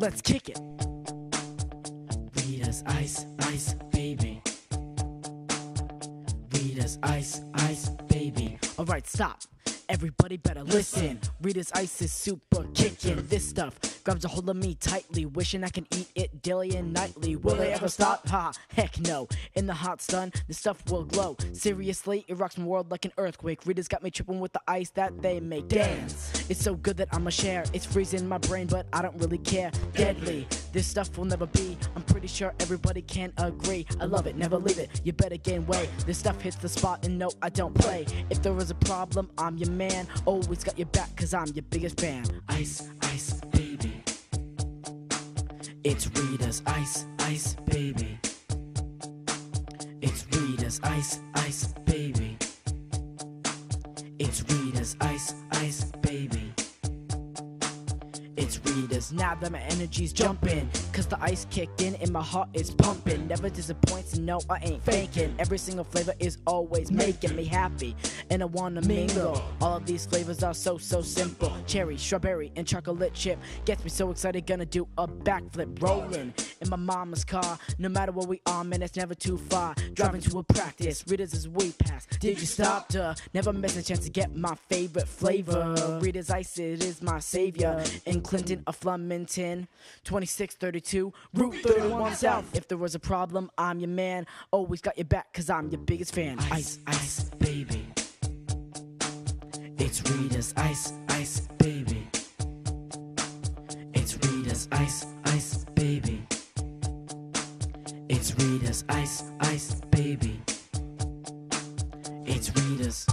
let's kick it. Rita's ice, ice, baby. Rita's ice, ice, baby. Alright, stop. Everybody better listen. Rita's ice is super kicking. This stuff grabs a hold of me tightly, wishing I can eat it daily and nightly. Will they ever stop? Ha, heck no. In the hot sun, the stuff will glow. Seriously, it rocks my world like an earthquake. Rita's got me tripping with the ice that they make dance. It's so good that I'ma share. It's freezing my brain, but I don't really care. Deadly, this stuff will never be. I'm pretty sure everybody can agree. I love it, never leave it. You better gain weight. This stuff hits the spot, and no, I don't play. If there is a problem, I'm your man. Always got your back, cause I'm your biggest fan. Ice, ice, baby. It's Rita's ice, ice, baby. It's Rita's ice, ice, baby. It's Rita's ice, ice, baby. It's Rita's now that my energy's jumping. Cause the ice kicked in and my heart is pumping. Never disappoints, no, I ain't faking. Every single flavor is always making me happy. And I wanna mingle. All of these flavors are so, so simple. Cherry, strawberry, and chocolate chip. Gets me so excited, gonna do a backflip. Rolling in my mama's car. No matter where we are, man, it's never too far. Driving to a practice, Rita's as we pass. Did you stop? Duh. Never miss a chance to get my favorite flavor. Rita's ice, it is my savior. In Clinton, a Flemington, 2632, Route 31 South. If there was a problem, I'm your man. Always got your back, cause I'm your biggest fan. Ice, ice, baby. It's Rita's ice, ice, baby. It's Rita's ice, ice, baby. It's Rita's ice, ice, baby. It's Rita's.